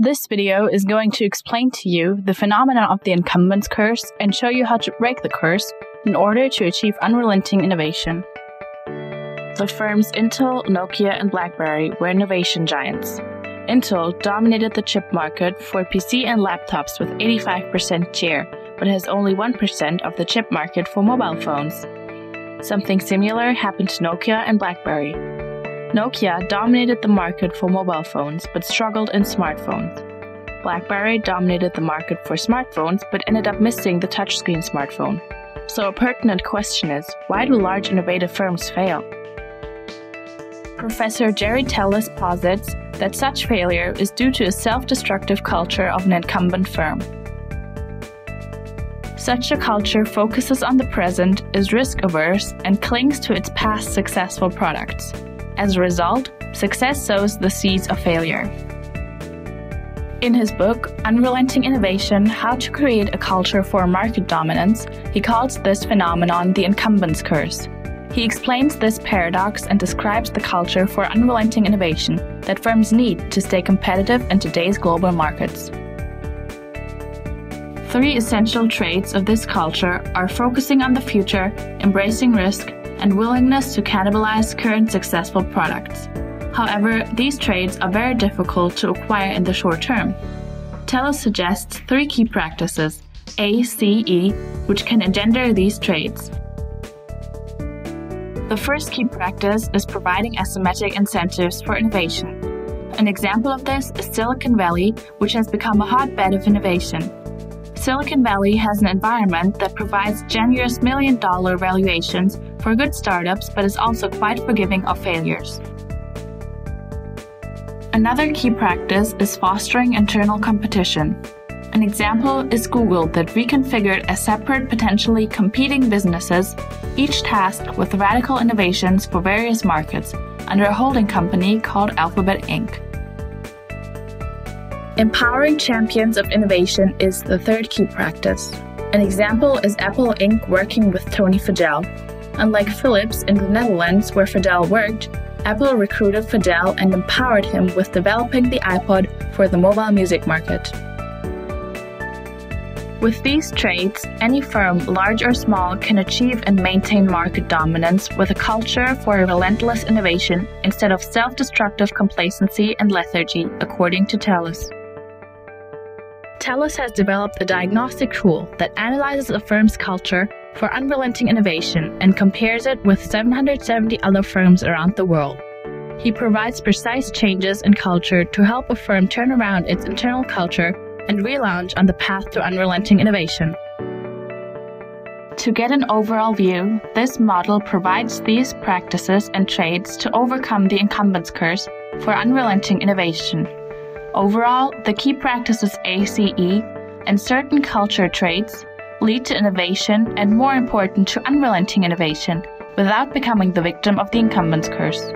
This video is going to explain to you the phenomenon of the incumbents curse and show you how to break the curse in order to achieve unrelenting innovation. The firms Intel, Nokia, and BlackBerry were innovation giants. Intel dominated the chip market for PC and laptops with 85% share, but has only 1% of the chip market for mobile phones. Something similar happened to Nokia and BlackBerry. Nokia dominated the market for mobile phones but struggled in smartphones. BlackBerry dominated the market for smartphones but ended up missing the touchscreen smartphone. So, a pertinent question is why do large innovative firms fail? Professor Gerry Tellis posits that such failure is due to a self destructive culture of an incumbent firm. Such a culture focuses on the present, is risk averse, and clings to its past successful products. As a result, success sows the seeds of failure. In his book, Unrelenting Innovation How to Create a Culture for Market Dominance, he calls this phenomenon the incumbents curse. He explains this paradox and describes the culture for unrelenting innovation that firms need to stay competitive in today's global markets. Three essential traits of this culture are focusing on the future, embracing risk, and willingness to cannibalize current successful products. However, these traits are very difficult to acquire in the short term. Tellis suggests three key practices A, C, E, which can engender these traits. The first key practice is providing asymmetric incentives for innovation. An example of this is Silicon Valley, which has become a hotbed of innovation. Silicon Valley has an environment that provides generous million dollar valuations for good startups, but is also quite forgiving of failures. Another key practice is fostering internal competition. An example is Google that reconfigured as separate, potentially competing businesses, each tasked with radical innovations for various markets, under a holding company called Alphabet Inc. Empowering champions of innovation is the third key practice. An example is Apple Inc. working with Tony Fadell, Unlike Philips in the Netherlands, where Fadell worked, Apple recruited Fadell and empowered him with developing the iPod for the mobile music market. With these traits, any firm, large or small, can achieve and maintain market dominance with a culture for relentless innovation instead of self destructive complacency and lethargy, according to Tellis. Tellis has developed a diagnostic tool that analyzes a firm's culture for unrelenting innovation and compares it with 770 other firms around the world. He provides precise changes in culture to help a firm turn around its internal culture and relaunch on the path to unrelenting innovation. To get an overall view, this model provides these practices and traits to overcome the incumbents curse for unrelenting innovation. Overall, the key practices ACE and certain culture traits lead to innovation and, more important, to unrelenting innovation without becoming the victim of the incumbents curse.